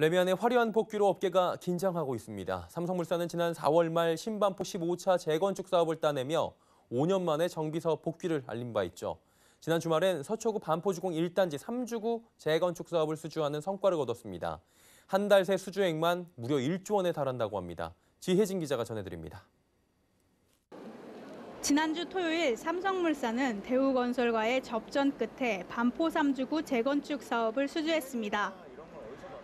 레미안의 화려한 복귀로 업계가 긴장하고 있습니다. 삼성물산은 지난 4월 말 신반포 15차 재건축 사업을 따내며 5년 만에 정비사업 복귀를 알린 바 있죠. 지난 주말엔 서초구 반포주공 1단지 3주구 재건축 사업을 수주하는 성과를 거뒀습니다. 한 달 새 수주액만 무려 1조 원에 달한다고 합니다. 지혜진 기자가 전해드립니다. 지난주 토요일 삼성물산은 대우건설과의 접전 끝에 반포 3주구 재건축 사업을 수주했습니다.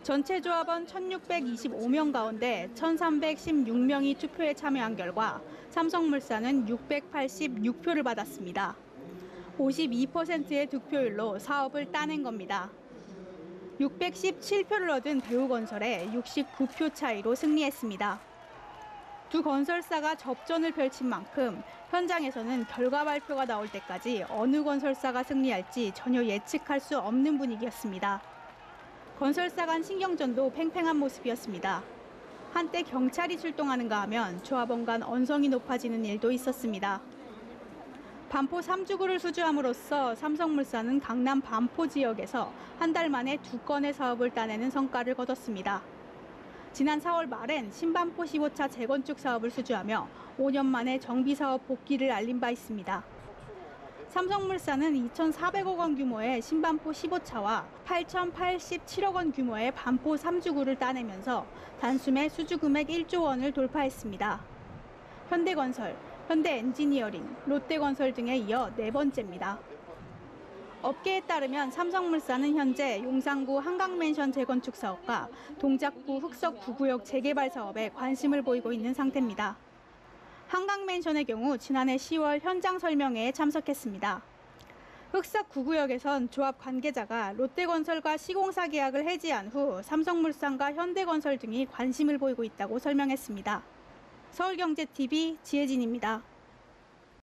전체 조합원 1,625명 가운데 1,316명이 투표에 참여한 결과 삼성물산은 686표를 받았습니다. 52%의 득표율로 사업을 따낸 겁니다. 617표를 얻은 대우건설에 69표 차이로 승리했습니다. 두 건설사가 접전을 펼친 만큼 현장에서는 결과 발표가 나올 때까지 어느 건설사가 승리할지 전혀 예측할 수 없는 분위기였습니다. 건설사 간 신경전도 팽팽한 모습이었습니다. 한때 경찰이 출동하는가 하면 조합원 간 언성이 높아지는 일도 있었습니다. 반포 3주구를 수주함으로써 삼성물산은 강남 반포 지역에서 한 달 만에 두 건의 사업을 따내는 성과를 거뒀습니다. 지난 4월 말엔 신반포 15차 재건축 사업을 수주하며 5년 만에 정비 사업 복귀를 알린 바 있습니다. 삼성물산은 2,400억 원 규모의 신반포 15차와 8,087억 원 규모의 반포 3주구를 따내면서 단숨에 수주 금액 1조 원을 돌파했습니다. 현대건설, 현대엔지니어링, 롯데건설 등에 이어 네 번째입니다. 업계에 따르면 삼성물산은 현재 용산구 한강맨션 재건축 사업과 동작구 흑석 구구역 재개발 사업에 관심을 보이고 있는 상태입니다. 한강맨션의 경우 지난해 10월 현장 설명회에 참석했습니다. 흑석 구구역에선 조합 관계자가 롯데건설과 시공사 계약을 해지한 후 삼성물산과 현대건설 등이 관심을 보이고 있다고 설명했습니다. 서울경제TV 지혜진입니다.